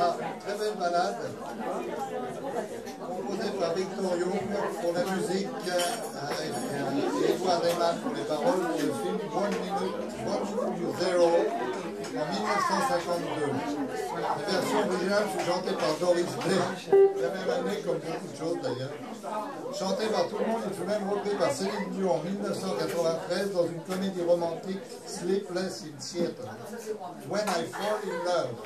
Ah, très belle balade, composée par Victor Young pour la musique euh, et Edouard Rayman pour les paroles le film One Minute, Zero en 1952. La version originale fut chantée par Doris Day, la même année comme beaucoup de choses d'ailleurs. Chantée par tout le monde, il fut même repris par Céline Dion en 1993 dans une comédie romantique Sleepless in Seattle. When I Fall in Love.